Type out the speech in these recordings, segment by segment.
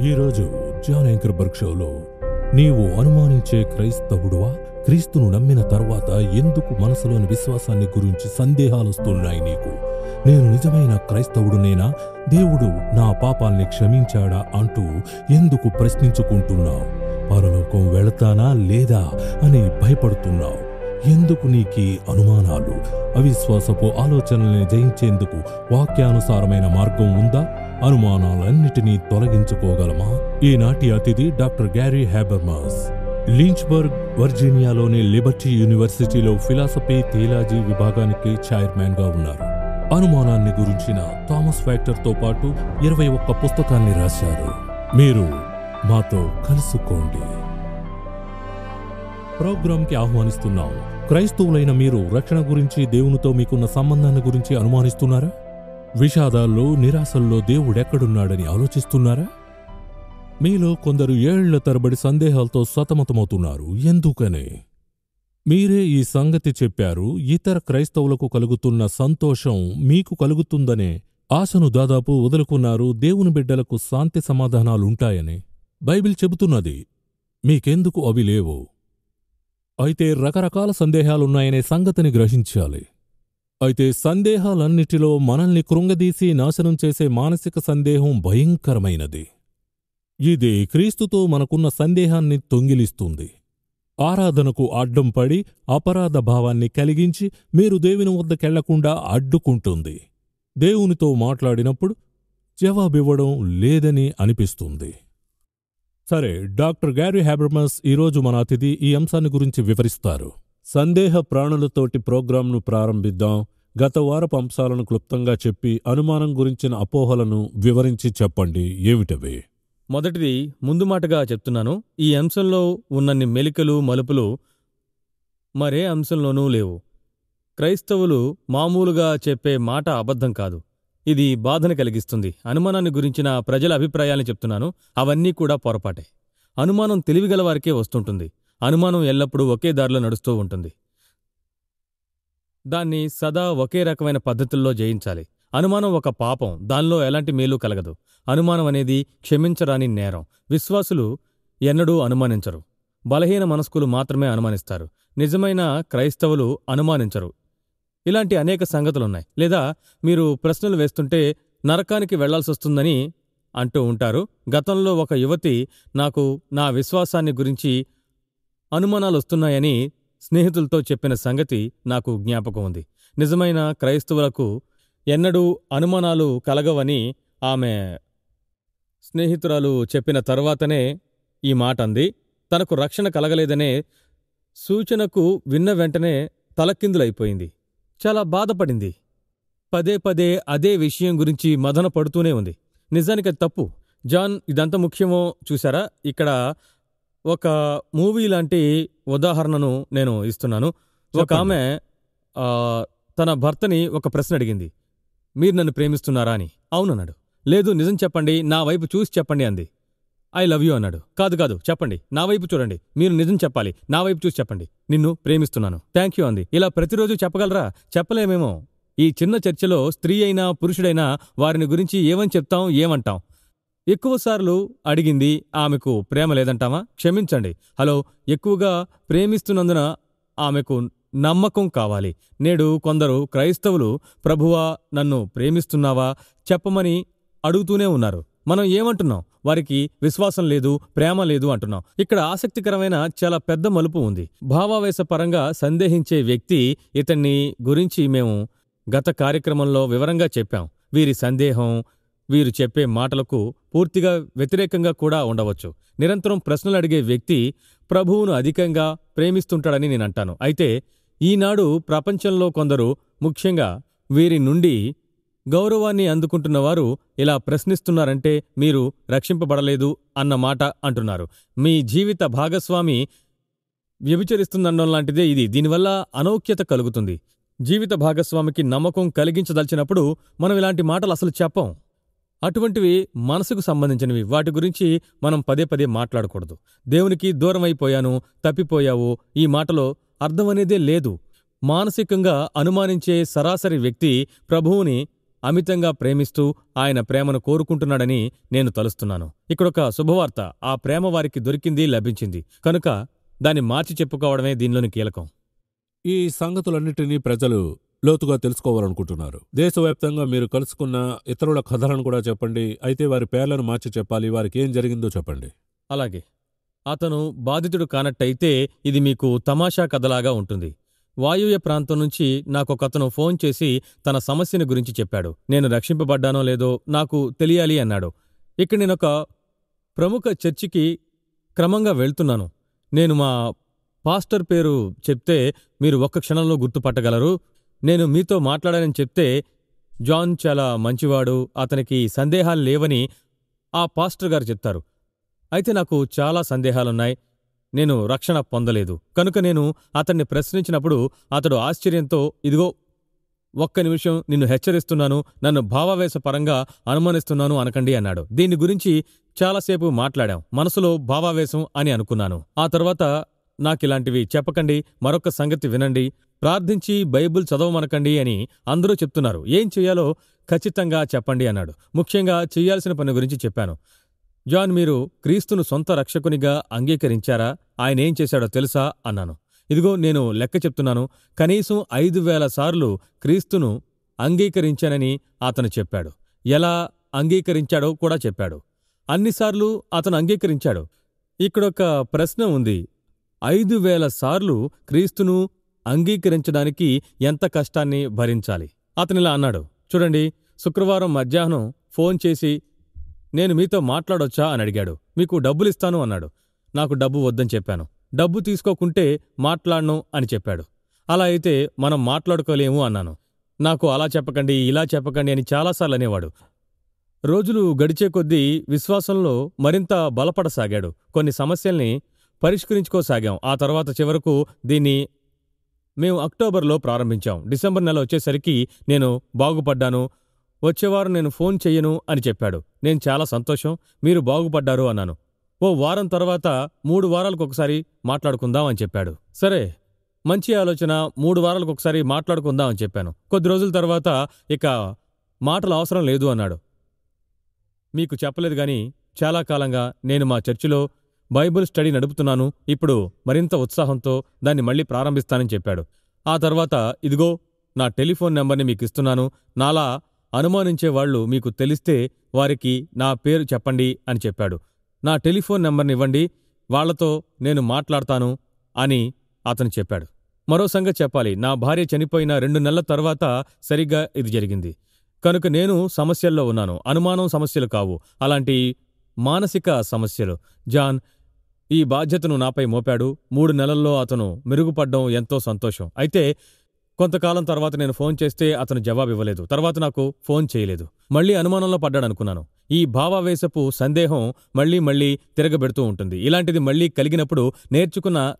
ఈరోజు John Ankerberg షోలో నీవు అనుమానించే క్రైస్తవుడువా? క్రీస్తును నమ్మిన తర్వాత ఎందుకు మనసులోని విశ్వాసాన్ని గురించి సందేహాలొస్తున్నాయి నీకు? నేను నిజమైన క్రైస్తవుడునేనా దేవుడు నా పాపాల్ని క్షమించాడా అంటూ ఎందుకు ప్రశ్నించుకుంటున్నావు? పరలోకం వెళతానా లేదా అని భయపడుతున్నావు? ఎందుకు నీకీ అనుమానాలు? అవిశ్వాసపు ఆలోచనల్ని జయించేందుకు వాక్యానుసారమైన మార్గం ఉందా? అనుమానాలన్నిటినీ తొలగించుకోగలమా? ఈనాటి అతిథి డాక్టర్ గ్యారీ హ్యాబర్మాస్ లీంచ్బర్గ్ వర్జీనియాలోని లిబర్టీ యూనివర్సిటీలో ఫిలాసఫీ థియలాజీ విభాగానికి చైర్మన్గా ఉన్నారు. అనుమానాన్ని గురించిన థామస్ ఫ్యాక్టర్తో పాటు ఇరవై ఒక్క పుస్తకాన్ని రాశారు. మీరు మాతో కలుసుకోండి. ప్రోగ్రాంకి ఆహ్వానిస్తున్నాం. క్రైస్తవులైన మీరు రక్షణ గురించి దేవునితో మీకున్న సంబంధాన్ని గురించి అనుమానిస్తున్నారా? విషాదాల్లో నిరాశల్లో దేవుడెక్కడున్నాడని ఆలోచిస్తున్నారా? మీలో కొందరు ఏళ్ళ తరబడి సందేహాలతో సతమతమవుతున్నారు. ఎందుకని? మీరే ఈ సంగతి చెప్పారు. ఇతర క్రైస్తవులకు కలుగుతున్న సంతోషం మీకు కలుగుతుందనే ఆశను దాదాపు వదులుకున్నారు. దేవుని బిడ్డలకు శాంతి సమాధానాలుంటాయని బైబిల్ చెబుతున్నది. మీకెందుకు అవి లేవు? అయితే రకరకాల సందేహాలున్నాయనే సంగతిని గ్రహించాలి. అయితే సందేహాలన్నిటిలో మనల్ని కృంగదీసి నాశనం చేసే మానసిక సందేహం భయంకరమైనది. ఇది క్రీస్తుతో మనకున్న సందేహాన్ని తొంగిలిస్తుంది. ఆరాధనకు అడ్డం పడి అపరాధ భావాన్ని కలిగించి మీరు దేవుని వద్దకెళ్ళకుండా అడ్డుకుంటుంది. దేవునితో మాట్లాడినప్పుడు జవాబివ్వడం లేదని అనిపిస్తుంది. సరే డాక్టర్ గ్యారీ హ్యాబర్మస్ ఈరోజు మన అతిథి ఈ అంశాన్ని గురించి వివరిస్తారు. సందేహ ప్రాణులతోటి ప్రోగ్రాంను ప్రారంభిద్దాం. గత వారపు అంశాలను క్లుప్తంగా చెప్పి అనుమానం గురించిన అపోహలను వివరించి చెప్పండి. ఏమిటవి? మొదటిది ముందు మాటగా చెప్తున్నాను. ఈ అంశంలో ఉన్నన్ని మెలికలు మలుపులు మరే అంశంలోనూ లేవు. క్రైస్తవులు మామూలుగా చెప్పే మాట అబద్ధం కాదు. ఇది బాధను కలిగిస్తుంది. అనుమానాన్ని గురించిన ప్రజల అభిప్రాయాలు చెప్తున్నాను. అవన్నీ కూడా పొరపాటే. అనుమానం తెలివిగల వారికే వస్తుంటుంది. అనుమానం ఎల్లప్పుడూ ఒకే దారిలో నడుస్తూ ఉంటుంది. దాన్ని సదా ఒకే రకమైన పద్ధతుల్లో జయించాలి. అనుమానం ఒక పాపం దానిలో ఎలాంటి మేలు కలగదు. అనుమానం అనేది క్షమించరాని నేరం. విశ్వాసులు ఎన్నడూ అనుమానించరు. బలహీన మనస్కులు మాత్రమే అనుమానిస్తారు. నిజమైన క్రైస్తవులు అనుమానించరు. ఇలాంటి అనేక సంగతులున్నాయి. లేదా మీరు ప్రశ్నలు వేస్తుంటే నరకానికి వెళ్ళాల్సొస్తుందని అంటూ ఉంటారు. గతంలో ఒక యువతి నాకు నా విశ్వాసాన్ని గురించి అనుమానాలొస్తున్నాయని స్నేహితులతో చెప్పిన సంగతి నాకు జ్ఞాపకం ఉంది నిజమైన క్రైస్తవులకు ఎన్నడూ అనుమానాలు కలగవని ఆమె స్నేహితురాలు చెప్పిన తర్వాతనే ఈ మాట అంది తనకు రక్షణ కలగలేదనే సూచనకు విన్న వెంటనే తలకిందులైపోయింది చాలా బాధపడింది. పదే పదే అదే విషయం గురించి మదన పడుతూనే ఉంది. నిజానికి అది తప్పు. జాన్ ఇదంత ముఖ్యమో చూసారా ఇక్కడ ఒక మూవీ లాంటి ఉదాహరణను నేను ఇస్తున్నాను. ఒక. ఆమె తన భర్తని ఒక ప్రశ్న అడిగింది. మీరు నన్ను ప్రేమిస్తున్నారా అని. అవునన్నాడు. లేదు నిజం చెప్పండి నా వైపు చూసి చెప్పండి అంది. ఐ లవ్ యూ అన్నాడు. కాదు కాదు చెప్పండి. నా వైపు చూడండి. మీరు నిజం చెప్పాలి. నా వైపు చూసి చెప్పండి. నిన్ను ప్రేమిస్తున్నాను. థ్యాంక్ యూ అంది. ఇలా ప్రతిరోజు చెప్పగలరా? చెప్పలేమేమో. ఈ చిన్న చర్చలో స్త్రీ అయినా పురుషుడైనా వారిని గురించి ఏమని చెప్తాం ఏమంటాం? ఎక్కువసార్లు అడిగింది ఆమెకు ప్రేమ లేదంటావా? క్షమించండి. హలో ఎక్కువగా ప్రేమిస్తున్నందున ఆమెకు నమ్మకం కావాలి. నేడు కొందరు క్రైస్తవులు ప్రభువా నన్ను ప్రేమిస్తున్నావా? చెప్పమని అడుగుతూనే ఉన్నారు. మనం ఏమంటున్నాం? వారికి విశ్వాసం లేదు ప్రేమ లేదు అంటున్నాం. ఇక్కడ ఆసక్తికరమైన చాలా పెద్ద మలుపు ఉంది. భావావేశపరంగా సందేహించే వ్యక్తి ఇతన్ని గురించి మేము గత కార్యక్రమంలో వివరంగా చెప్పాం. వీరి సందేహం వీరు చెప్పే మాటలకు పూర్తిగా వ్యతిరేకంగా కూడా ఉండవచ్చు. నిరంతరం ప్రశ్నలు అడిగే వ్యక్తి ప్రభువును అధికంగా ప్రేమిస్తుంటాడని నేనంటాను అయితే ఈనాడు ప్రపంచంలో కొందరు ముఖ్యంగా వీరి నుండి గౌరవాన్ని అందుకుంటున్నవారు ఇలా ప్రశ్నిస్తున్నారంటే మీరు రక్షింపబడలేదు అన్న మాట అంటున్నారు. మీ జీవిత భాగస్వామి వ్యభిచరిస్తుందనడం లాంటిదే ఇది. దీనివల్ల అనౌక్యత కలుగుతుంది. జీవిత భాగస్వామికి నమ్మకం కలిగించదలిచినప్పుడు మనం ఇలాంటి మాటలు అసలు చెప్పం. అటువంటివి మనసుకు సంబంధించినవి. వాటి గురించి మనం పదే పదే మాట్లాడకూడదు. దేవునికి దూరమైపోయాను తప్పిపోయావు ఈ మాటలో అర్థమనేదే లేదు. మానసికంగా అనుమానించే సరాసరి వ్యక్తి ప్రభువుని అమితంగా ప్రేమిస్తూ ఆయన ప్రేమను కోరుకుంటున్నాడని నేను తలుస్తున్నాను. ఇక్కడొక శుభవార్త. ఆ ప్రేమ వారికి దొరికింది లభించింది. కనుక దాన్ని మార్చి చెప్పుకోవడమే దీనిలోని కీలకం. ఈ సంగతులన్నిటినీ ప్రజలు లోతుగా తెలుసుకోవాలనుకుంటున్నారు. దేశవ్యాప్తంగా మీరు కలుసుకున్న ఇతరుల కథలను కూడా చెప్పండి. అయితే వారి పేర్లను మార్చి చెప్పాలి. వారికి ఏం జరిగిందో చెప్పండి. అలాగే. అతను బాధితుడు కానట్టయితే ఇది మీకు తమాషా కథలాగా ఉంటుంది. వాయువ్య ప్రాంతం నుంచి నాకొకతను ఫోన్ చేసి తన సమస్యని గురించి చెప్పాడు. నేను రక్షింపబడ్డానో లేదో నాకు తెలియాలి అన్నాడు. ఇక్కడ నేనొక ప్రముఖ చర్చికి క్రమంగా వెళ్తున్నాను. నేను మా పాస్టర్ పేరు చెప్తే మీరు ఒక్క క్షణంలో గుర్తుపట్టగలరు. నేను మీతో మాట్లాడానని చెప్తే జాన్ చాలా మంచివాడు అతనికి సందేహాలు లేవని ఆ పాస్టర్ గారు చెప్తారు. అయితే నాకు చాలా సందేహాలున్నాయి. నేను రక్షణ పొందలేదు. కనుక నేను అతన్ని ప్రశ్నించినప్పుడు అతడు ఆశ్చర్యంతో ఇదిగో ఒక్క నిమిషం నిన్ను హెచ్చరిస్తున్నాను నన్ను భావావేశపరంగా అనుమానిస్తున్నాను అనకండి అన్నాడు. దీని గురించి చాలాసేపు మాట్లాడాం. మనసులో భావావేశం అని అనుకున్నాను. ఆ తర్వాత నాకిలాంటివి చెప్పకండి మరొక సంగతి వినండి ప్రార్థించి బైబిల్ చదవమనకండి అని అందరూ చెప్తున్నారు. ఏం చెయ్యాలో ఖచ్చితంగా చెప్పండి అన్నాడు. ముఖ్యంగా చెయ్యాల్సిన పని గురించి చెప్పాను. జాన్ మీరు క్రీస్తును సొంత రక్షకునిగా అంగీకరించారా? ఆయన ఏం చేశాడో తెలుసా? అన్నాను. ఇదిగో నేను లెక్క చెప్తున్నాను. కనీసం ఐదు వేల సార్లు క్రీస్తును అంగీకరించానని అతను చెప్పాడు. ఎలా అంగీకరించాడో కూడా చెప్పాడు. అన్నిసార్లు అతను అంగీకరించాడు. ఇక్కడొక ప్రశ్న ఉంది. ఐదు వేల సార్లు క్రీస్తును అంగీకరించడానికి ఎంత కష్టాన్ని భరించాలి? అతనిలా అన్నాడు. చూడండి శుక్రవారం మధ్యాహ్నం ఫోన్ చేసి నేను మీతో మాట్లాడొచ్చా? అని అడిగాడు. మీకు డబ్బులిస్తాను అన్నాడు. నాకు డబ్బు వద్దని చెప్పాను. డబ్బు తీసుకోకుంటే మాట్లాడను అని చెప్పాడు. అలా అయితే మనం మాట్లాడుకోలేము అన్నాను. నాకు అలా చెప్పకండి ఇలా చెప్పకండి అని చాలాసార్లు అనేవాడు. రోజులు గడిచే కొద్దీ విశ్వాసంలో మరింత బలపడసాగాడు. కొన్ని సమస్యల్ని పరిష్కరించుకోసాగాం. ఆ తర్వాత చివరకు దీన్ని మేము అక్టోబర్లో ప్రారంభించాం. డిసెంబర్ నెల వచ్చేసరికి నేను బాగుపడ్డాను. వచ్చేవారం నేను ఫోన్ చెయ్యను అని చెప్పాడు. నేను చాలా సంతోషం. మీరు బాగుపడ్డారు అన్నాను. ఓ వారం తర్వాత మూడు వారాలకొకసారి మాట్లాడుకుందాం అని చెప్పాడు. సరే మంచి ఆలోచన. మూడు వారాలకొకసారి మాట్లాడుకుందాం అని చెప్పాను. కొద్ది రోజుల తర్వాత ఇక మాటలు అవసరం లేదు అన్నాడు. మీకు చెప్పలేదు కానీ చాలా కాలంగా నేను మా చర్చిలో బైబిల్ స్టడీ నడుపుతున్నాను. ఇప్పుడు మరింత ఉత్సాహంతో దాన్ని మళ్ళీ ప్రారంభిస్తానని చెప్పాడు. ఆ తర్వాత ఇదిగో నా టెలిఫోన్ నెంబర్ని మీకు ఇస్తున్నాను. నాలా అనుమానించే వాళ్ళు మీకు తెలిస్తే వారికి నా పేరు చెప్పండి అని చెప్పాడు. నా టెలిఫోన్ నెంబర్ని ఇవ్వండి. వాళ్ళతో నేను మాట్లాడతాను అని అతను చెప్పాడు. మరో సంగతి చెప్పాలి. నా భార్య చనిపోయిన రెండు నెలల తర్వాత సరిగ్గా ఇది జరిగింది. కనుక నేను సమస్యల్లో ఉన్నాను. అనుమానం సమస్యలు కావు. అలాంటి మానసిక సమస్యలు. జాన్ ఈ బాధ్యతను నాపై మోపాడు. మూడు నెలల్లో అతను మెరుగుపడ్డం ఎంతో సంతోషం. అయితే కొంతకాలం తర్వాత నేను ఫోన్ చేస్తే అతను జవాబివ్వలేదు. తర్వాత నాకు ఫోన్ చేయలేదు. మళ్ళీ అనుమానంలో పడ్డాడనుకున్నాను. ఈ భావావేశపు సందేహం మళ్ళీ మళ్ళీ తిరగబెడుతూ ఉంటుంది. ఇలాంటిది మళ్ళీ కలిగినప్పుడు నేర్చుకున్న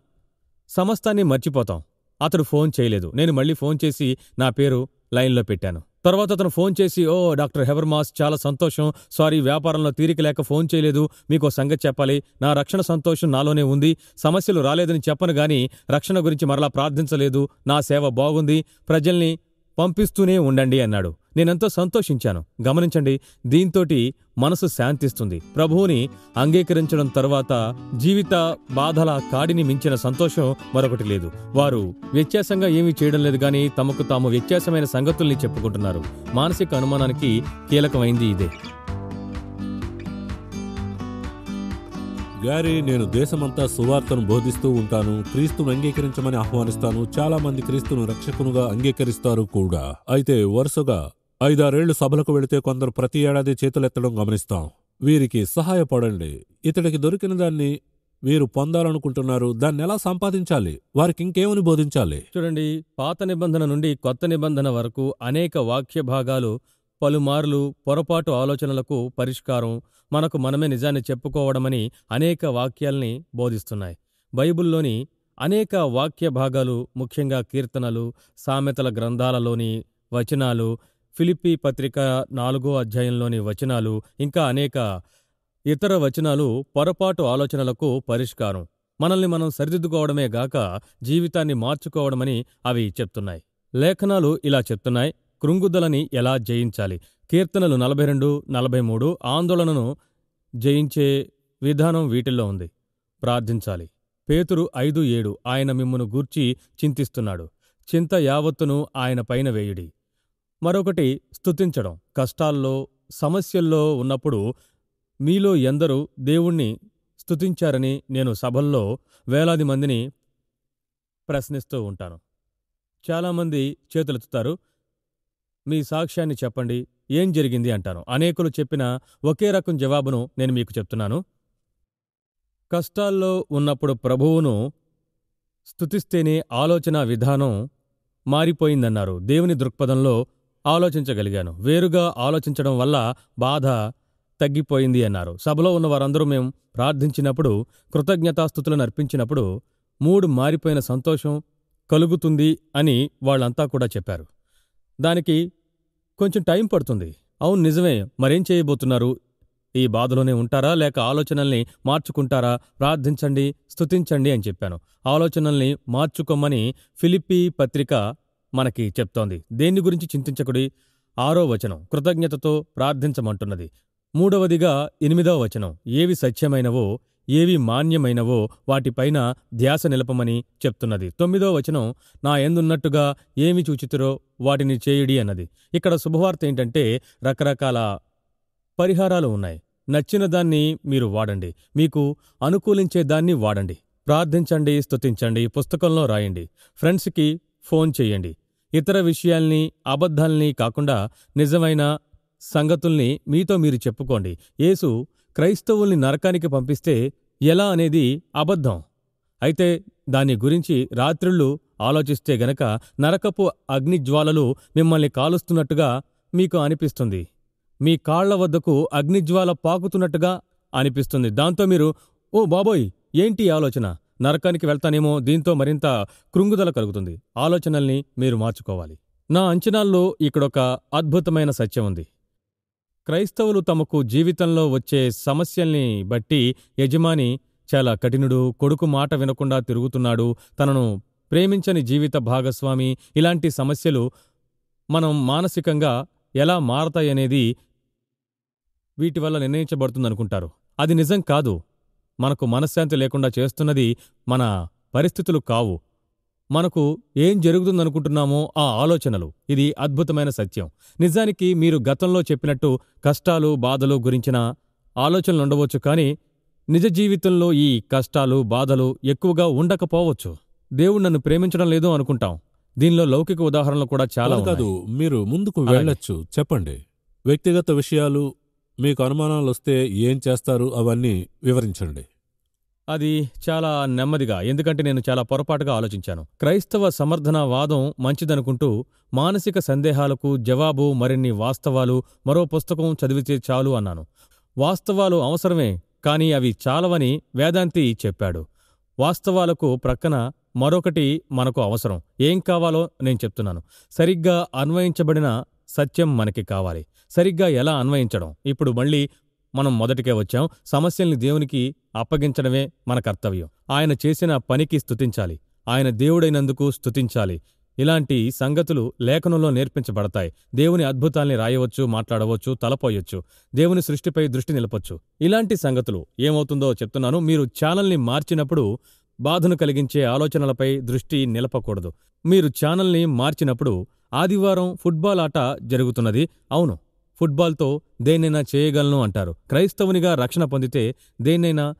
సమస్తాన్ని మర్చిపోతాం. అతడు ఫోన్ చేయలేదు. నేను మళ్ళీ ఫోన్ చేసి నా పేరు లైన్లో పెట్టాను. తర్వాత అతను ఫోన్ చేసి ఓ డాక్టర్ హెవర్మాస్ చాలా సంతోషం. సారీ వ్యాపారంలో తీరిక లేక ఫోన్ చేయలేదు. మీకు సంగతి చెప్పాలి. నా రక్షణ సంతోషం నాలోనే ఉంది. సమస్యలు రాలేదని చెప్పను గాని రక్షణ గురించి మరలా ప్రార్థించలేదు. నా సేవ బాగుంది. ప్రజల్ని పంపిస్తూనే ఉండండి అన్నాడు. నేనెంతో సంతోషించాను. గమనించండి దీంతోటి మనసు శాంతిస్తుంది. ప్రభువుని అంగీకరించడం తర్వాత జీవిత బాధల కాడిని మించిన సంతోషం మరొకటి లేదు. వారు వ్యత్యాసంగా ఏమీ చేయడం లేదు గాని తమకు తాము వ్యత్యాసమైన సంగతుల్ని చెప్పుకుంటున్నారు. మానసిక అనుమానానికి కీలకమైంది ఇదే. గారీ నేను దేశమంతా సువార్తను బోధిస్తూ ఉంటాను. క్రీస్తును అంగీకరించమని ఆహ్వానిస్తాను. చాలా మంది క్రీస్తును రక్షకునుగా అంగీకరిస్తారు కూడా. అయితే వరుసగా ఐదారేళ్ళు సభలకు వెళితే కొందరు ప్రతి ఏడాది చేతులెత్తడం గమనిస్తాం. వీరికి సహాయపడండి. ఇతడికి దొరికిన దాన్ని వీరు పొందాలనుకుంటున్నారు. దాన్ని ఎలా సంపాదించాలి? వారికి ఇంకేమని బోధించాలి? చూడండి పాత నిబంధన నుండి కొత్త నిబంధన వరకు అనేక వాక్య భాగాలు పలుమార్లు పొరపాటు ఆలోచనలకు పరిష్కారం మనకు మనమే నిజాన్ని చెప్పుకోవడమని అనేక వాక్యాల్ని బోధిస్తున్నాయి. బైబిల్లోని అనేక వాక్య భాగాలు ముఖ్యంగా కీర్తనలు సామెతల గ్రంథాలలోని వచనాలు ఫిలిప్పి పత్రిక నాలుగో అధ్యాయంలోని వచనాలు ఇంకా అనేక ఇతర వచనాలు పొరపాటు ఆలోచనలకు పరిష్కారం. మనల్ని మనం సరిదిద్దుకోవడమే గాక జీవితాన్ని మార్చుకోవడమని అవి చెప్తున్నాయి. లేఖనాలు ఇలా చెప్తున్నాయి. కృంగుదలని ఎలా జయించాలి? కీర్తనలు నలభై రెండు నలభై మూడు ఆందోళనను జయించే విధానం వీటిల్లో ఉంది. ప్రార్థించాలి. పేతురు ఐదు ఏడు ఆయన మిమ్మును గూర్చి చింతిస్తున్నాడు. చింత యావత్తును ఆయన పైన వేయుడి. మరొకటి స్థుతించడం కష్టాల్లో సమస్యల్లో ఉన్నప్పుడు మీలో ఎందరూ దేవుణ్ణి స్థుతించారని నేను సభల్లో వేలాది మందిని ప్రశ్నిస్తూ ఉంటాను. చాలామంది చేతులెత్తుతారు మీ సాక్ష్యాన్ని చెప్పండి ఏం జరిగింది? అంటాను. అనేకులు చెప్పిన ఒకే రకం జవాబును నేను మీకు చెప్తున్నాను. కష్టాల్లో ఉన్నప్పుడు ప్రభువును స్తుతిస్తేనే ఆలోచన విధానం మారిపోయిందన్నారు. దేవుని దృక్పథంలో ఆలోచించగలిగాను. వేరుగా ఆలోచించడం వల్ల బాధ తగ్గిపోయింది అన్నారు. సభలో ఉన్న వారందరూ మేము ప్రార్థించినప్పుడు కృతజ్ఞతాస్థుతులను అర్పించినప్పుడు మూడు మారిపోయిన సంతోషం కలుగుతుంది అని వాళ్ళంతా కూడా చెప్పారు. దానికి కొంచెం టైం పడుతుంది. అవును నిజమే. మరేం చేయబోతున్నారు? ఈ బాధలోనే ఉంటారా? లేక ఆలోచనల్ని మార్చుకుంటారా? ప్రార్థించండి స్తుతించండి అని చెప్పాను. ఆలోచనల్ని మార్చుకోమని ఫిలిప్పీ పత్రిక మనకి చెప్తోంది. దేన్ని గురించి చింతించకుడి? ఆరో వచనం. కృతజ్ఞతతో ప్రార్థించమంటున్నది. మూడవదిగా ఎనిమిదవ వచనం. ఏవి సత్యమైనవో ఏవి మాన్యమైనవో వాటిపైన ధ్యాస నిలపమని చెప్తున్నది. తొమ్మిదో వచనం. నా ఎందున్నట్టుగా ఏమి చూచితురో వాటిని చేయుడి అన్నది. ఇక్కడ శుభవార్త ఏంటంటే రకరకాల పరిహారాలు ఉన్నాయి. నచ్చిన దాన్ని మీరు వాడండి. మీకు అనుకూలించే దాన్ని వాడండి. ప్రార్థించండి స్తుతించండి పుస్తకంలో రాయండి. ఫ్రెండ్స్కి ఫోన్ చేయండి. ఇతర విషయాల్ని అబద్ధాల్ని కాకుండా నిజమైన సంగతుల్ని మీతో మీరు చెప్పుకోండి. యేసు క్రైస్తవుల్ని నరకానికి పంపిస్తే ఎలా అనేది అబద్ధం. అయితే దాని గురించి రాత్రిళ్ళు ఆలోచిస్తే గనక నరకపు అగ్నిజ్వాలలు మిమ్మల్ని కాలుస్తున్నట్టుగా మీకు అనిపిస్తుంది. మీ కాళ్ళ వద్దకు అగ్నిజ్వాల పాకుతున్నట్టుగా అనిపిస్తుంది. దాంతో మీరు ఓ బాబోయ్ ఏంటి ఆలోచన? నరకానికి వెళ్తానేమో దీంతో మరింత కృంగుదల కలుగుతుంది. ఆలోచనల్ని మీరు మార్చుకోవాలి. నా అంచనాల్లో ఇక్కడొక అద్భుతమైన సత్యం ఉంది. క్రైస్తవులు తమకు జీవితంలో వచ్చే సమస్యల్ని బట్టి యజమాని చాలా కఠినుడు కొడుకు మాట వినకుండా తిరుగుతున్నాడు తనను ప్రేమించని జీవిత భాగస్వామి ఇలాంటి సమస్యలు మనం మానసికంగా ఎలా మారతాయనేది వీటి వల్ల నిర్ణయించబడుతుందనుకుంటారు. అది నిజం కాదు. మనకు మనశ్శాంతి లేకుండా చేస్తున్నది మన పరిస్థితులు కావు. మనకు ఏం జరుగుతుందనుకుంటున్నామో ఆ ఆలోచనలు. ఇది అద్భుతమైన సత్యం. నిజానికి మీరు గతంలో చెప్పినట్టు కష్టాలు బాధలు గురించిన ఆలోచనలు ఉండవచ్చు కానీ నిజ జీవితంలో ఈ కష్టాలు బాధలు ఎక్కువగా ఉండకపోవచ్చు. దేవుడు నన్ను ప్రేమించడం లేదు అనుకుంటాం. దీనిలో లౌకిక ఉదాహరణలు కూడా చాలా కాదు మీరు ముందుకు. వెళ్ళొచ్చు. చెప్పండి. వ్యక్తిగత విషయాలు మీకు అనుమానాలు వస్తే ఏం చేస్తారు అవన్నీ వివరించండి. అది చాలా నెమ్మదిగా ఎందుకంటే నేను చాలా పొరపాటుగా ఆలోచించాను. క్రైస్తవ సమర్థన వాదం మంచిదనుకుంటూ మానసిక సందేహాలకు జవాబు మరిన్ని వాస్తవాలు మరో పుస్తకం చదివితే చాలు అన్నాను. వాస్తవాలు అవసరమే కానీ అవి చాలవని వేదాంతి చెప్పాడు. వాస్తవాలకు ప్రక్కన మరొకటి మనకు అవసరం. ఏం కావాలో నేను చెప్తున్నాను. సరిగ్గా అన్వయించబడిన సత్యం మనకి కావాలి. సరిగ్గా ఎలా అన్వయించడం? ఇప్పుడు మళ్ళీ మనం మొదటికే వచ్చాం. సమస్యల్ని దేవునికి అప్పగించడమే మన కర్తవ్యం. ఆయన చేసిన పనికి స్తుతించాలి. ఆయన దేవుడైనందుకు స్తుతించాలి. ఇలాంటి సంగతులు లేఖనంలో నేర్పించబడతాయి. దేవుని అద్భుతాల్ని రాయవచ్చు మాట్లాడవచ్చు తలపోయొచ్చు. దేవుని సృష్టిపై దృష్టి నిలపొచ్చు. ఇలాంటి సంగతులు ఏమవుతుందో చెప్తున్నాను. మీరు ఛానల్ని మార్చినప్పుడు బాధను కలిగించే ఆలోచనలపై దృష్టి నిలపకూడదు. మీరు ఛానల్ని మార్చినప్పుడు ఆదివారం ఫుట్బాల్ ఆట జరుగుతున్నది. అవును. ఫుట్బాల్తో దేన్నైనా చేయగలను అంటారు. క్రైస్తవునిగా రక్షణ పొందితే దేన్నైనా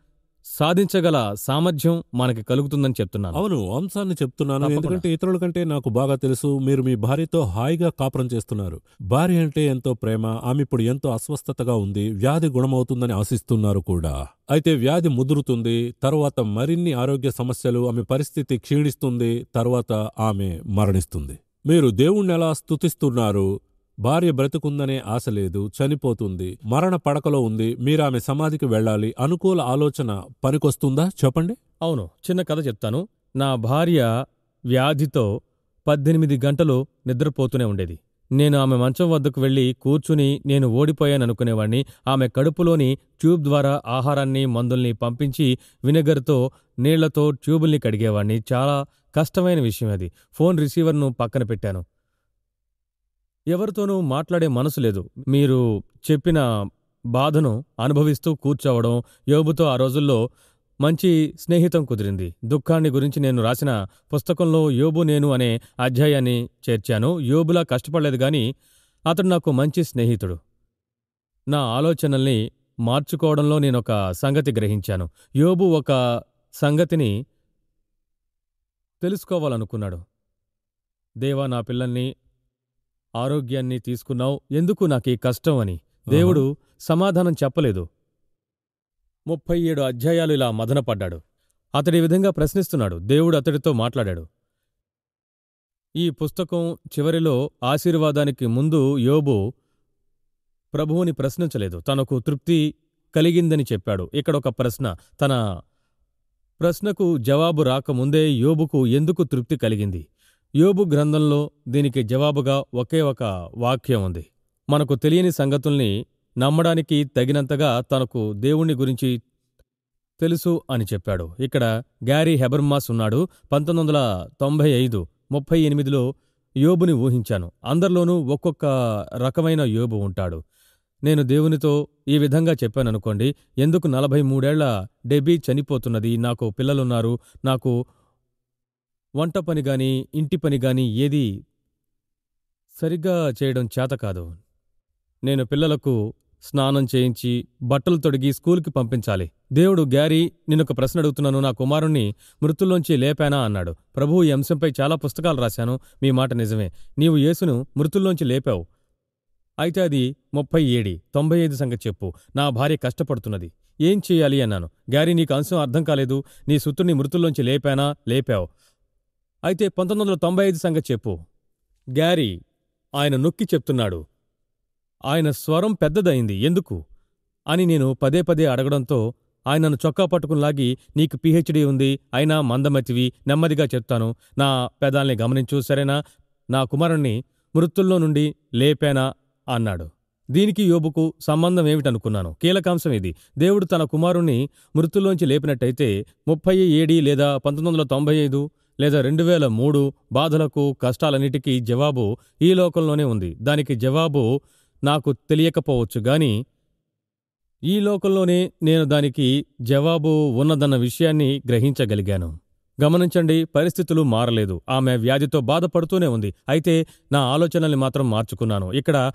సాధించగల సామర్థ్యం మనకి కలుగుతుందని చెప్తున్నాను. అవును అంశాన్ని చెప్తున్నాను. ఎందుకంటే ఇతరుల కంటే నాకు బాగా తెలుసు మీరు మీ భార్యతో హాయిగా కాపురం చేస్తున్నారు. భార్య అంటే ఎంతో ప్రేమ ఆమె ఇప్పుడు ఎంతో అస్వస్థతగా ఉంది వ్యాధి గుణమవుతుందని ఆశిస్తున్నారు కూడా. అయితే వ్యాధి ముదురుతుంది తరువాత మరిన్ని ఆరోగ్య సమస్యలు ఆమె పరిస్థితి క్షీణిస్తుంది తరువాత ఆమె మరణిస్తుంది. మీరు దేవుణ్ణి ఎలా స్తుతిస్తున్నారు? భార్య బ్రతుకుందనే ఆశ లేదు చనిపోతుంది మరణ పడకలో ఉంది మీరామె సమాధికి వెళ్ళాలి అనుకూల ఆలోచన పనికొస్తుందా? చెప్పండి. అవును చిన్న కథ చెప్తాను. నా భార్య వ్యాధితో పద్దెనిమిది గంటలు నిద్రపోతూనే ఉండేది. నేను ఆమె మంచం వద్దకు వెళ్ళి కూర్చుని నేను ఓడిపోయాననుకునేవాణ్ణి. ఆమె కడుపులోని ట్యూబ్ ద్వారా ఆహారాన్ని మందుల్ని పంపించి వినెగర్తో నీళ్ళతో ట్యూబుల్ని కడిగేవాణ్ణి. చాలా కష్టమైన విషయం అది. ఫోన్ రిసీవర్ను పక్కన పెట్టాను. ఎవరితోనూ మాట్లాడే మనసు లేదు. మీరు చెప్పిన బాధను అనుభవిస్తూ కూర్చోవడం యోబుతో ఆ రోజుల్లో మంచి స్నేహితం కుదిరింది. దుఃఖాన్ని గురించి నేను రాసిన పుస్తకంలో యోబు నేను అనే అధ్యాయాన్ని చేర్చాను. యోబులా కష్టపడలేదు కానీ అతడు నాకు మంచి స్నేహితుడు. నా ఆలోచనల్ని మార్చుకోవడంలో నేనొక సంగతి గ్రహించాను. యోబు ఒక సంగతిని తెలుసుకోవాలనుకున్నాడు. దేవా నా పిల్లల్ని ఆరోగ్యాన్ని తీసుకున్నావు ఎందుకు నాకు కష్టం అని? దేవుడు సమాధానం చెప్పలేదు. ముప్పై ఏడు అధ్యాయాలు ఇలా మదనపడ్డాడు అతడి విధంగా ప్రశ్నిస్తున్నాడు. దేవుడు అతడితో మాట్లాడాడు. ఈ పుస్తకం చివరిలో ఆశీర్వాదానికి ముందు యోబు ప్రభువుని ప్రశ్నించలేదు. తనకు తృప్తి కలిగిందని చెప్పాడు. ఇక్కడ ఒక ప్రశ్న. తన ప్రశ్నకు జవాబు రాకముందే యోబుకు ఎందుకు తృప్తి కలిగింది? యోబు గ్రంథంలో దీనికి జవాబుగా ఒకే ఒక వాక్యం ఉంది. మనకు తెలియని సంగతుల్ని నమ్మడానికి తగినంతగా తనకు దేవుణ్ణి గురించి తెలుసు అని చెప్పాడు. ఇక్కడ గ్యారీ హెబర్మాస్ ఉన్నాడు. పంతొమ్మిది వందల తొంభై ఐదు ముప్పై ఎనిమిదిలో యోబుని ఊహించాను. అందరిలోనూ ఒక్కొక్క రకమైన యోబు ఉంటాడు. నేను దేవునితో ఈ విధంగా చెప్పాననుకోండి ఎందుకు నలభై మూడేళ్ళ డెబీ చనిపోతున్నది? నాకు పిల్లలున్నారు నాకు వంట పని గాని ఇంటి పని గాని ఏదీ సరిగ్గా చేయడం చేత కాదు. నేను పిల్లలకు స్నానం చేయించి బట్టలు తొడిగి స్కూల్కి పంపించాలి. దేవుడు గ్యారీ నిన్నొక ప్రశ్న అడుగుతున్నాను. నా కుమారుణ్ణి మృతుల్లోంచి లేపానా అన్నాడు. ప్రభువు ఈ అంశంపై చాలా పుస్తకాలు రాశాను. మీ మాట నిజమే. నీవు యేసును మృతుల్లోంచి లేపావు. అయితే అది ముప్పై ఏడి తొంభై ఐదు సంగతి చెప్పు. నా భార్య కష్టపడుతున్నది. ఏం చేయాలి అన్నాను. గ్యారీ నీకు అంశం అర్థం కాలేదు. నీ సుతుడిని మృతుల్లోంచి లేపానా? లేపావు. అయితే పంతొమ్మిది వందల తొంభై ఐదు సంగతి చెప్పు. గ్యారీ ఆయన నొక్కి చెప్తున్నాడు. ఆయన స్వరం పెద్దదయింది. ఎందుకు? అని నేను పదే పదే అడగడంతో ఆయనను చొక్కా పట్టుకుని లాగి నీకు పిహెచ్డి ఉంది అయినా మందమతివి నెమ్మదిగా చెప్తాను. నా పెదాల్ని గమనించు సరేనా? నా కుమారుణ్ణి మృతుల్లో నుండి లేపానా? అన్నాడు. దీనికి యోబుకు సంబంధం ఏమిటనుకున్నాను? కీలకాంశం ఇది. దేవుడు తన కుమారుణ్ణి మృతుల్లోంచి లేపినట్టయితే ముప్పై ఏడి లేదా పంతొమ్మిది వందల తొంభై ఐదు లేదా రెండు వేల మూడు బాధలకు కష్టాలన్నిటికీ జవాబు ఈ లోకంలోనే ఉంది. దానికి జవాబు నాకు తెలియకపోవచ్చు గాని ఈ లోకంలోనే నేను దానికి జవాబు ఉన్నదన్న విషయాన్ని గ్రహించగలిగాను. గమనించండి పరిస్థితులు మారలేదు. ఆమె వ్యాధితో బాధపడుతూనే ఉంది. అయితే నా ఆలోచనల్ని మాత్రం మార్చుకున్నాను. ఇక్కడ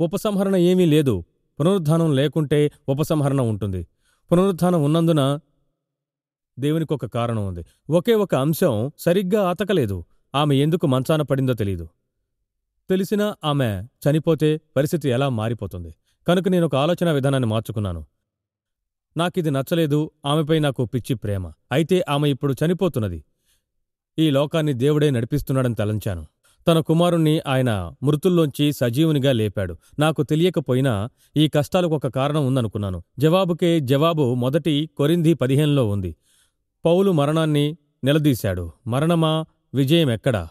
ఉపసంహరణ ఏమీ లేదు. పునరుద్ధానం లేకుంటే ఉపసంహరణ ఉంటుంది. పునరుద్ధానం ఉన్నందున దేవునికి ఒక కారణం ఉంది. ఒకే ఒక అంశం సరిగ్గా అతకలేదు ఆమె ఎందుకు మంచాన పడిందో తెలీదు. తెలిసినా ఆమె చనిపోతే పరిస్థితి ఎలా మారిపోతుంది? కనుక నేను ఒక ఆలోచన విధానాన్ని మార్చుకున్నాను. నాకిది నచ్చలేదు. ఆమెపై నాకు పిచ్చి ప్రేమ. అయితే ఆమె ఇప్పుడు చనిపోతున్నది. ఈ లోకాన్ని దేవుడే నడిపిస్తున్నాడని తలంచాను. తన కుమారుణ్ణి ఆయన మృతుల్లోంచి సజీవునిగా లేపాడు. నాకు తెలియకపోయినా ఈ కష్టాలకు ఒక కారణం ఉందనుకున్నాను. జవాబుకే జవాబు మొదటి కొరింది పదిహేనులో ఉంది. పౌలు మరణాన్ని నిలదీశాడు. మరణమా విజయమెక్కడా?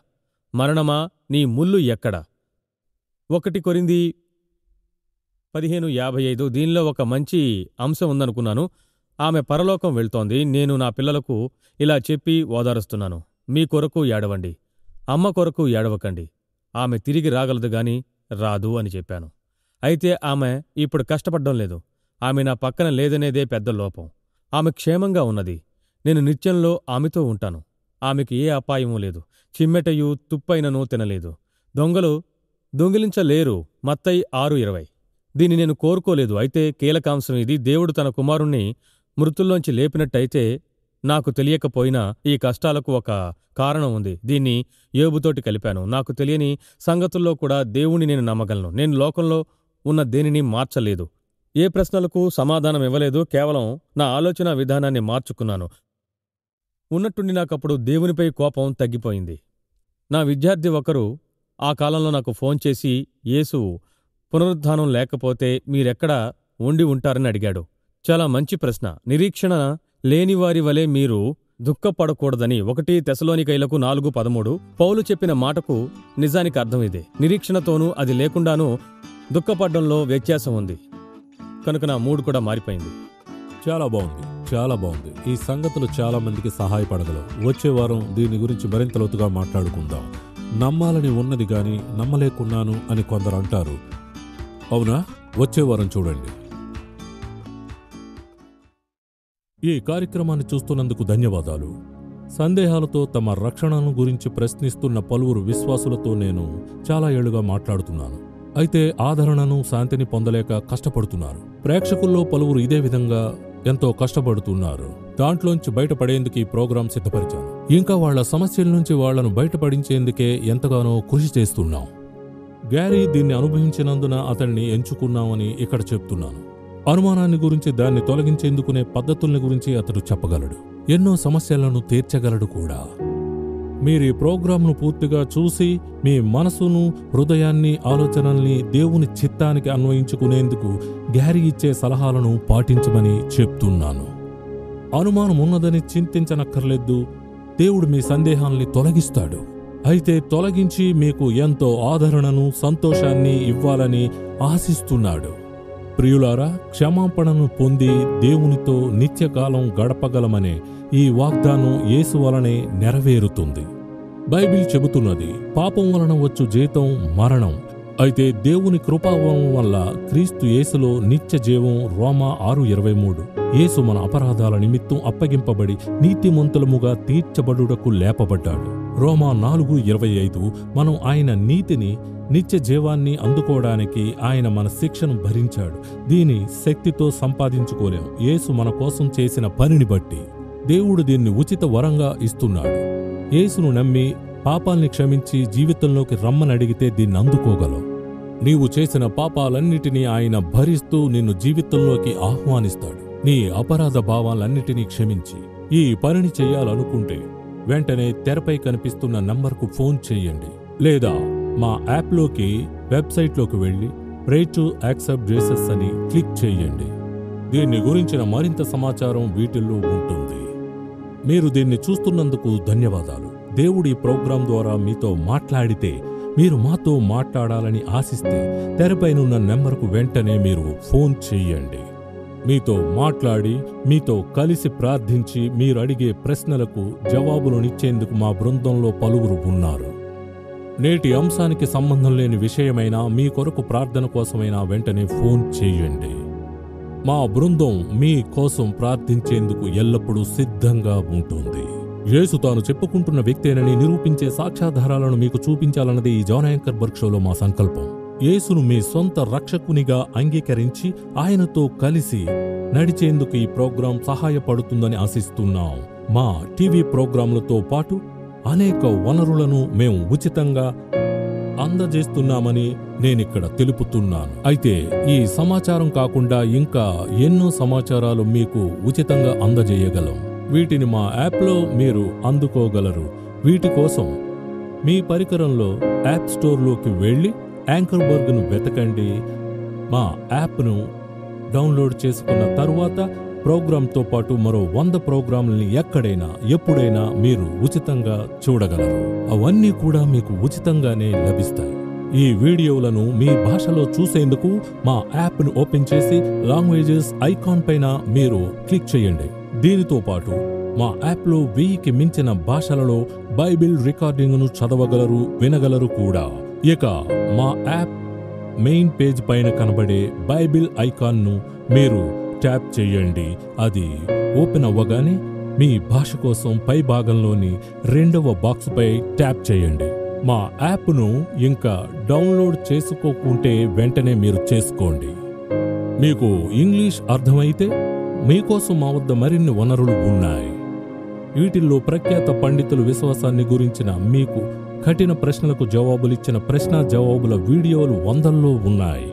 మరణమా నీ ముల్లు ఎక్కడా? ఒకటి కొరింది పదిహేను యాభై ఐదు దీనిలో ఒక మంచి అంశం ఉందనుకున్నాను. ఆమె పరలోకం వెళ్తోంది. నేను నా పిల్లలకు ఇలా చెప్పి ఓదారుస్తున్నాను. మీ కొరకు ఏడవండి. అమ్మ కొరకు ఏడవకండి. ఆమె తిరిగి రాగలదు గాని రాదు అని చెప్పాను. అయితే ఆమె ఇప్పుడు కష్టపడ్డం లేదు. ఆమె నా పక్కన లేదనేదే పెద్ద లోపం. ఆమె క్షేమంగా ఉన్నది. నేను నిత్యంలో ఆమెతో ఉంటాను. ఆమెకి ఏ అపాయమూ లేదు. చిమ్మెటయు తుప్పైనను తినలేదు. దొంగలు దొంగిలించలేరు. మత్తై ఆరు ఇరవై. దీన్ని నేను కోరుకోలేదు. అయితే కీలకాంశం ఇది. దేవుడు తన కుమారుణ్ణి మృతుల్లోంచి లేపినట్టయితే నాకు తెలియకపోయినా ఈ కష్టాలకు ఒక కారణం ఉంది. దీన్ని యోబుతోటి కలిపాను. నాకు తెలియని సంగతుల్లో కూడా దేవుణ్ణి నేను నమ్మగలను. నేను లోకంలో ఉన్న దేనిని మార్చలేదు. ఏ ప్రశ్నలకు సమాధానం ఇవ్వలేదు. కేవలం నా ఆలోచన విధానాన్ని మార్చుకున్నాను. ఉన్నట్టుండి నాకప్పుడు దేవునిపై కోపం తగ్గిపోయింది. నా విద్యార్థి ఒకరు ఆ కాలంలో నాకు ఫోన్ చేసి యేసు పునరుద్ధానం లేకపోతే మీరెక్కడ ఉండి ఉంటారని అడిగాడు. చాలా మంచి ప్రశ్న. నిరీక్షణ లేనివారి వలె మీరు దుఃఖపడకూడదని ఒకటి తెసలోనికైలకు నాలుగు పదమూడు పౌలు చెప్పిన మాటకు నిజానికి అర్థం ఇదే. నిరీక్షణతోనూ అది లేకుండానూ దుఃఖపడ్డంలో వ్యత్యాసం ఉంది. కనుక నా మూడు కూడా మారిపోయింది. చాలా బాగుంది. చాలా బాగుంది. ఈ సంగతులు చాలా మందికి సహాయపడగలవు. వచ్చే వారం దీని గురించి మరింత లోతుగా మాట్లాడుకుందాం. నమ్మాలని ఉన్నది గాని నమ్మలేకున్నాను అని కొందరు అంటారు. అవునా? వచ్చే వారం చూడండి. ఈ కార్యక్రమాన్ని చూస్తున్నందుకు ధన్యవాదాలు. సందేహాలతో తమ రక్షణను గురించి ప్రశ్నిస్తున్న పలువురు విశ్వాసులతో నేను చాలా ఏళ్ళుగా మాట్లాడుతున్నాను. అయితే ఆదరణను శాంతిని పొందలేక కష్టపడుతున్నారు. ప్రేక్షకుల్లో పలువురు ఇదే విధంగా ఎంతో కష్టపడుతున్నారు. దాంట్లోంచి బయటపడేందుకు ఈ ప్రోగ్రాం సిద్ధపరిచాను. ఇంకా వాళ్ళ సమస్యల నుంచి వాళ్ళను బయటపడించేందుకే ఎంతగానో కృషి చేస్తున్నాం. గ్యారీ దీన్ని అనుభవించినందున అతన్ని ఎంచుకున్నామని ఇక్కడ చెప్తున్నాను. అనుమానాన్ని గురించి దాన్ని తొలగించేందుకునే పద్ధతుల్ని గురించి అతడు చెప్పగలడు. ఎన్నో సమస్యలను తీర్చగలడు కూడా. మీరు ఈ ప్రోగ్రాంను పూర్తిగా చూసి మీ మనసును హృదయాన్ని ఆలోచనల్ని దేవుని చిత్తానికి అన్వయించుకునేందుకు గ్యారీ ఇచ్చే సలహాలను పాటించమని చెప్తున్నాను. అనుమానం ఉన్నదని చింతించనక్కర్లేదు. దేవుడు మీ సందేహాల్ని తొలగిస్తాడు. అయితే తొలగించి మీకు ఎంతో ఆదరణను సంతోషాన్ని ఇవ్వాలని ఆశిస్తున్నాడు. ప్రియులారా క్షమాపణను పొంది దేవునితో నిత్యకాలం గడపగలమనే ఈ వాగ్దానం యేసు వలనే నెరవేరుతుంది. బైబిల్ చెబుతున్నది పాపం వలన వచ్చు జీతం మరణం. అయితే దేవుని కృపావం వల్ల క్రీస్తు యేసులో నిత్య జీవం రోమా ఆరు ఇరవై మూడు. యేసు మన అపరాధాల నిమిత్తం అప్పగింపబడి నీతిమంతులముగా తీర్చబడుటకు లేపబడ్డాడు. రోమా నాలుగు ఇరవై ఐదు మనం ఆయన నీతిని నిత్య జీవాన్ని అందుకోవడానికి ఆయన మన శిక్షను భరించాడు. దీని శక్తితో సంపాదించుకోలేం. యేసు మన కోసం చేసిన పనిని బట్టి. దేవుడు దీన్ని ఉచిత వరంగా ఇస్తున్నాడు. యేసును నమ్మి పాపాల్ని క్షమించి జీవితంలోకి రమ్మని అడిగితే దీన్ని అందుకోగలవు. నీవు చేసిన పాపాలన్నిటినీ ఆయన భరిస్తూ నిన్ను జీవితంలోకి ఆహ్వానిస్తాడు. నీ అపరాధ భావాలన్నిటినీ క్షమించి ఈ పనిని చేయాలనుకుంటే వెంటనే తెరపై కనిపిస్తున్న నంబర్కు ఫోన్ చేయండి. లేదా మా యాప్లోకి వెబ్సైట్లోకి వెళ్ళి ప్రే టు యాక్సెప్ట్ జేసస్ అని క్లిక్ చేయండి. దీన్ని గురించిన మరింత సమాచారం వీటిల్లో ఉంటుంది. మీరు దీన్ని చూస్తున్నందుకు ధన్యవాదాలు. దేవుడు ఈ ప్రోగ్రాం ద్వారా మీతో మాట్లాడితే మీరు మాతో మాట్లాడాలని ఆశిస్తే తెరపైనున్న నెంబర్కు వెంటనే మీరు ఫోన్ చేయండి. మీతో మాట్లాడి మీతో కలిసి ప్రార్థించి మీరు అడిగే ప్రశ్నలకు జవాబులనిచ్చేందుకు మా బృందంలో పలువురు ఉన్నారు. నేటి అంశానికి సంబంధం లేని విషయమైనా మీ కొరకు ప్రార్థన కోసమైనా వెంటనే ఫోన్ చేయండి. మా బృందం మీ కోసం ప్రార్థించేందుకు ఎల్లప్పుడూ సిద్ధంగా ఉంటుంది. యేసు తాను చెప్పుకుంటున్న వ్యక్తేనని నిరూపించే సాక్ష్యాధారాలను మీకు చూపించాలన్నది ఈ జాన్ యాంకర్ షోలో మా సంకల్పం. యేసును మీ సొంత రక్షకునిగా అంగీకరించి ఆయనతో కలిసి నడిచేందుకు ఈ ప్రోగ్రాం సహాయపడుతుందని ఆశిస్తున్నాం. మా టీవీ ప్రోగ్రాంలతో పాటు అనేక వనరులను మేము ఉచితంగా అందజేస్తున్నామని నేనిక్కడ తెలుపుతున్నాను. అయితే ఈ సమాచారం కాకుండా ఇంకా ఎన్నో సమాచారాలు మీకు ఉచితంగా అందజేయగలం. వీటిని మా యాప్లో మీరు అందుకోగలరు. వీటి కోసం మీ పరికరంలో యాప్ స్టోర్లోకి వెళ్ళి యాంకర్బర్గ్ను వెతకండి. మా యాప్ను డౌన్లోడ్ చేసుకున్న తర్వాత ప్రోగ్రాంతో పాటు మరో వంద ప్రోగ్రాంలని ఎక్కడైనా ఎప్పుడైనా మీరు ఉచితంగా చూడగలరు. అవన్నీ కూడా మీకు ఉచితంగానే లభిస్తాయి. ఈ వీడియోలను మీ భాషలో చూసేందుకు మా యాప్ను ఓపెన్ చేసి లాంగ్వేజెస్ ఐకాన్ పైన మీరు క్లిక్ చేయండి. దీనితో పాటు మా యాప్లో వెయ్యికి మించిన భాషలలో బైబిల్ రికార్డింగ్ను చదవగలరు వినగలరు కూడా. ఇక మా యాప్ మెయిన్ పేజ్ పైన కనబడే బైబిల్ ఐకాన్ను మీరు ట్యాప్ చేయండి. అది ఓపెన్ అవ్వగానే మీ భాష కోసం పై భాగంలోని రెండవ బాక్స్పై ట్యాప్ చేయండి. మా యాప్ను ఇంకా డౌన్లోడ్ చేసుకోకుంటే వెంటనే మీరు చేసుకోండి. మీకు ఇంగ్లీష్ అర్థమైతే మీకోసం మా వద్ద మరిన్ని వనరులు ఉన్నాయి. వీటిల్లో ప్రఖ్యాత పండితులు విశ్వాసాన్ని గురించిన మీకు కఠిన ప్రశ్నలకు జవాబులిచ్చిన ప్రశ్న జవాబుల వీడియోలు వందల్లో ఉన్నాయి.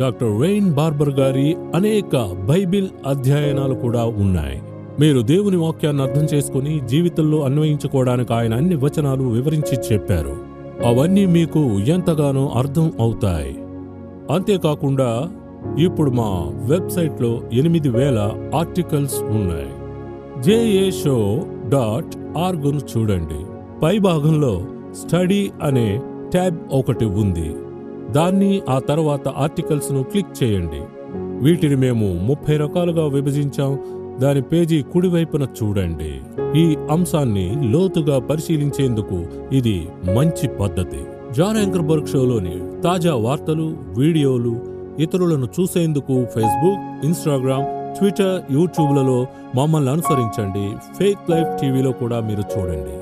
డాక్టర్ వెయిన్ బార్బర్ గారి అనేక బైబిల్ అధ్యయనాలు కూడా ఉన్నాయి. మీరు దేవుని వాక్యాన్ని అర్థం చేసుకుని జీవితంలో అన్వయించుకోవడానికి ఆయన అన్ని వచనాలు వివరించి చెప్పారు. అవన్నీ మీకు ఎంతగానో అర్థం అవుతాయి. అంతేకాకుండా ఇప్పుడు మా వెబ్సైట్లో ఎనిమిది వేల ఆర్టికల్స్ ఉన్నాయి. జేఏ షో డాట్ ఆర్గ్ను చూడండి. పై భాగంలో స్టడీ అనే ట్యాబ్ ఒకటి ఉంది. దాన్ని ఆ తర్వాత ఆర్టికల్స్ను క్లిక్ చేయండి. వీటిని మేము ముప్పై రకాలుగా విభజించాం. దాని పేజీ కుడివైపున చూడండి. ఈ అంశాన్ని లోతుగా పరిశీలించేందుకు ఇది మంచి పద్ధతి. జాన్ యాంకర్బర్గ్ షోలోని తాజా వార్తలు వీడియోలు ఇతరులను చూసేందుకు ఫేస్బుక్ ఇన్స్టాగ్రామ్ ట్విట్టర్ యూట్యూబ్లలో మమ్మల్ని అనుసరించండి. ఫెయిత్ లైఫ్ టీవీలో కూడా మీరు చూడండి.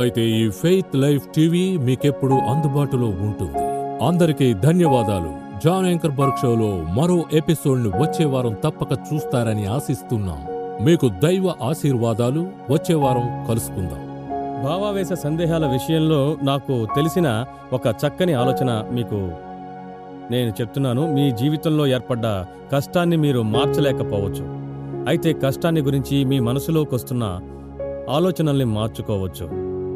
అయితే ఈ ఫెయిత్ లైఫ్ టీవీ మీకెప్పుడు అందుబాటులో ఉంటుంది. అందరికీ ధన్యవాదాలు. జాన్ యాంకర్ బర్గ్ షోలో మరో ఎపిసోడ్ని వచ్చే వారం తప్పక చూస్తారని ఆశిస్తున్నాం. మీకు దైవ ఆశీర్వాదాలు వచ్చే వారం కలుసుకుందాం. భావావేశ సందేహాల విషయంలో నాకు తెలిసిన ఒక చక్కని ఆలోచన మీకు నేను చెప్తున్నాను. మీ జీవితంలో ఏర్పడ్డ కష్టాన్ని మీరు మార్చలేకపోవచ్చు. అయితే కష్టాన్ని గురించి మీ మనసులోకి వస్తున్న ఆలోచనల్ని మార్చుకోవచ్చు.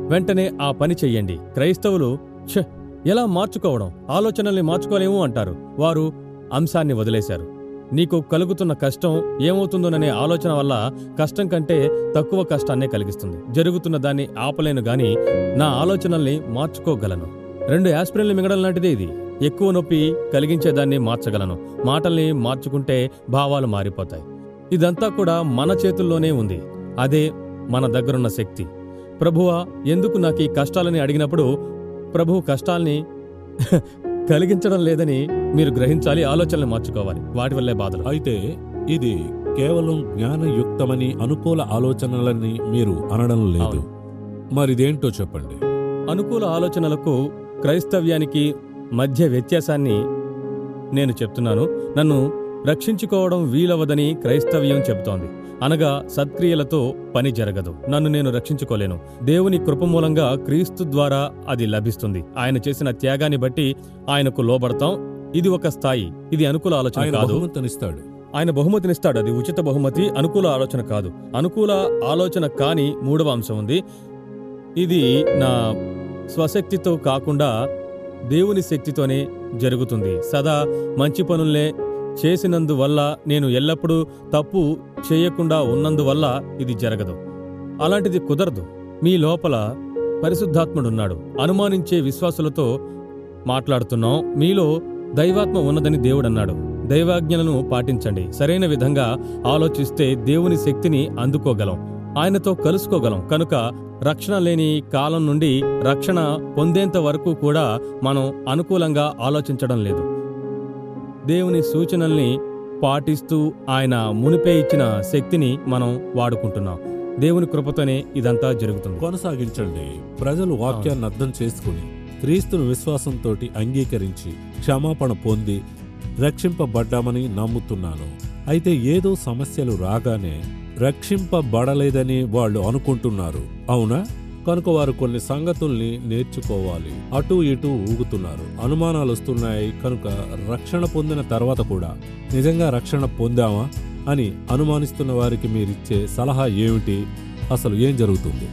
వెంటనే ఆ పని చెయ్యండి. క్రైస్తవులు ఛ! ఎలా మార్చుకోవడం? ఆలోచనల్ని మార్చుకోలేము అంటారు. వారు అంశాన్ని వదిలేశారు. నీకు కలుగుతున్న కష్టం ఏమవుతుందోననే ఆలోచన వల్ల కష్టం కంటే తక్కువ కష్టాన్నే కలిగిస్తుంది. జరుగుతున్న దాన్ని ఆపలేను గాని నా ఆలోచనల్ని మార్చుకోగలను. రెండు యాస్పిరిన్లు మింగడం లాంటిదే ఇది. ఎక్కువ నొప్పి కలిగించేదాన్ని మార్చగలను. మాటల్ని మార్చుకుంటే భావాలు మారిపోతాయి. ఇదంతా కూడా మన చేతుల్లోనే ఉంది. అదే మన దగ్గరున్న శక్తి. ప్రభువా ఎందుకు నాకు ఈ కష్టాలని అడిగినప్పుడు ప్రభువు కష్టాల్ని కలిగించడం లేదని మీరు గ్రహించాలి ఆలోచనలు మార్చుకోవాలి. వాటి వల్లే బాధలు. అయితే ఇది కేవలం జ్ఞానయుక్తమని అనుకూల ఆలోచనలని మీరు అనడం లేదు. మరిదేంటో చెప్పండి. అనుకూల ఆలోచనలకు క్రైస్తవ్యానికి మధ్య వ్యత్యాసాన్ని నేను చెప్తున్నాను. నన్ను రక్షించుకోవడం వీలవదని క్రైస్తవ్యం చెబుతోంది. అనగా సత్క్రియలతో పని జరగదు. నన్ను నేను రక్షించుకోలేను. దేవుని కృప మూలంగా క్రీస్తు ద్వారా అది లభిస్తుంది. ఆయన చేసిన త్యాగాన్ని బట్టి ఆయనకు లోబడతాం. ఇది ఒక స్థాయి. ఇది అనుకూల ఆలోచన కాదు. ఆయన బహుమతినిస్తాడు. అది ఉచిత బహుమతి అనుకూల ఆలోచన కాదు. అనుకూల ఆలోచన కాని మూడవ అంశం ఉంది. ఇది నా స్వశక్తితో కాకుండా దేవుని శక్తితోనే జరుగుతుంది. సదా మంచి పనుల్నే చేసినందువల్ల నేను ఎల్లప్పుడూ తప్పు చేయకుండా ఉన్నందువల్ల ఇది జరగదు. అలాంటిది కుదరదు. మీ లోపల పరిశుద్ధాత్ముడున్నాడు. అనుమానించే విశ్వాసులతో మాట్లాడుతున్నాం. మీలో దైవాత్మ ఉన్నదని దేవుడన్నాడు. దైవాజ్ఞలను పాటించండి. సరైన విధంగా ఆలోచిస్తే దేవుని శక్తిని అందుకోగలం. ఆయనతో కలుసుకోగలం. కనుక రక్షణ లేని కాలం నుండి రక్షణ పొందేంత వరకు కూడా మనం అనుకూలంగా ఆలోచించడం లేదు. దేవుని సూచనల్ని పాటిస్తూ ఆయన మునిపే ఇచ్చిన శక్తిని మనం వాడుకుంటున్నాం. దేవుని కృపతోనే ఇదంతా జరుగుతుంది. కొనసాగించండి. ప్రజలు వాక్యాన్ని అర్థం చేసుకుని క్రీస్తును విశ్వాసంతో అంగీకరించి క్షమాపణ పొంది రక్షింపబడ్డామని నమ్ముతున్నాను. అయితే ఏదో సమస్యలు రాగానే రక్షింపబడలేదని వాళ్ళు అనుకుంటున్నారు. అవునా? కనుక వారు కొన్ని సంగతుల్ని నేర్చుకోవాలి. అటు ఇటు ఊగుతున్నారు. అనుమానాలు వస్తున్నాయి. కనుక రక్షణ పొందిన తర్వాత కూడా నిజంగా రక్షణ పొందామా అని అనుమానిస్తున్న వారికి మీరిచ్చే సలహా ఏమిటి? అసలు ఏం జరుగుతుంది?